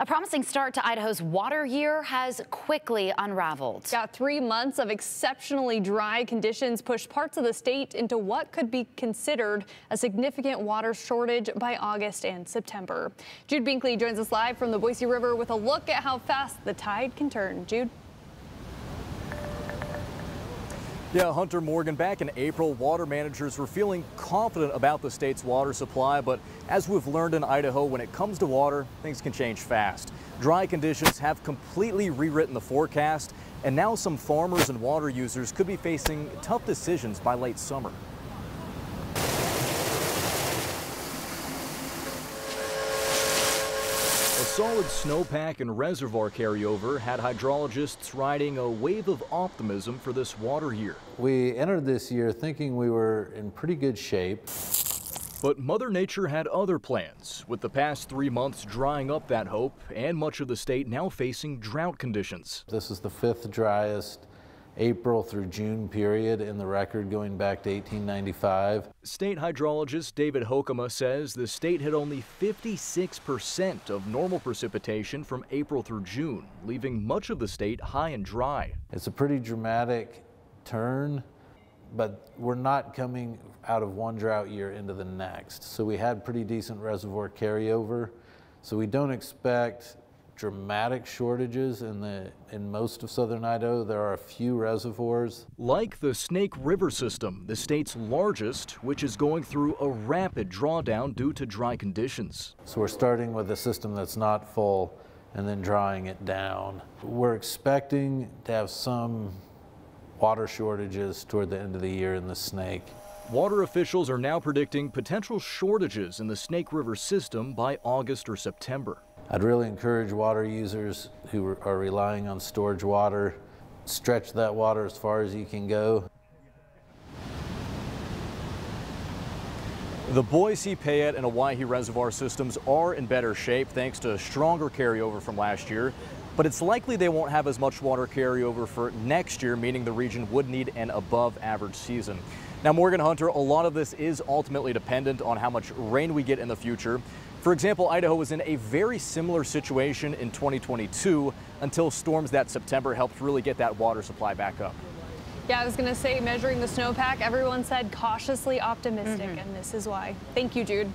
A promising start to Idaho's water year has quickly unraveled. Three months of exceptionally dry conditions pushed parts of the state into what could be considered a significant water shortage by August and September. Jude Binkley joins us live from the Boise River with a look at how fast the tide can turn. Jude. Yeah, Hunter Morgan, back in April, water managers were feeling confident about the state's water supply, but as we've learned in Idaho, when it comes to water, things can change fast. Dry conditions have completely rewritten the forecast, and now some farmers and water users could be facing tough decisions by late summer. Solid snowpack and reservoir carryover had hydrologists riding a wave of optimism for this water year. We entered this year thinking we were in pretty good shape. But Mother Nature had other plans, with the past three months drying up that hope and much of the state now facing drought conditions. This is the fifth driest April through June period in the record going back to 1895. State hydrologist David Hoekema says the state had only 56% of normal precipitation from April through June, leaving much of the state high and dry. It's a pretty dramatic turn, but we're not coming out of one drought year into the next. So we had pretty decent reservoir carryover. So we don't expect dramatic shortages in the in most of southern Idaho. There are a few reservoirs. Like the Snake River system, the state's largest, which is going through a rapid drawdown due to dry conditions. So we're starting with a system that's not full and then drawing it down. We're expecting to have some water shortages toward the end of the year in the Snake. Water officials are now predicting potential shortages in the Snake River system by August or September. I'd really encourage water users who are relying on storage water, stretch that water as far as you can go. The Boise, Payette, and Owyhee reservoir systems are in better shape thanks to stronger carryover from last year, but it's likely they won't have as much water carryover for next year, meaning the region would need an above average season. Now, Morgan Hunter, a lot of this is ultimately dependent on how much rain we get in the future. For example, Idaho was in a very similar situation in 2022 until storms that September helped really get that water supply back up. Yeah, I was going to say, measuring the snowpack, everyone said cautiously optimistic, mm -hmm. and this is why. Thank you, Jude.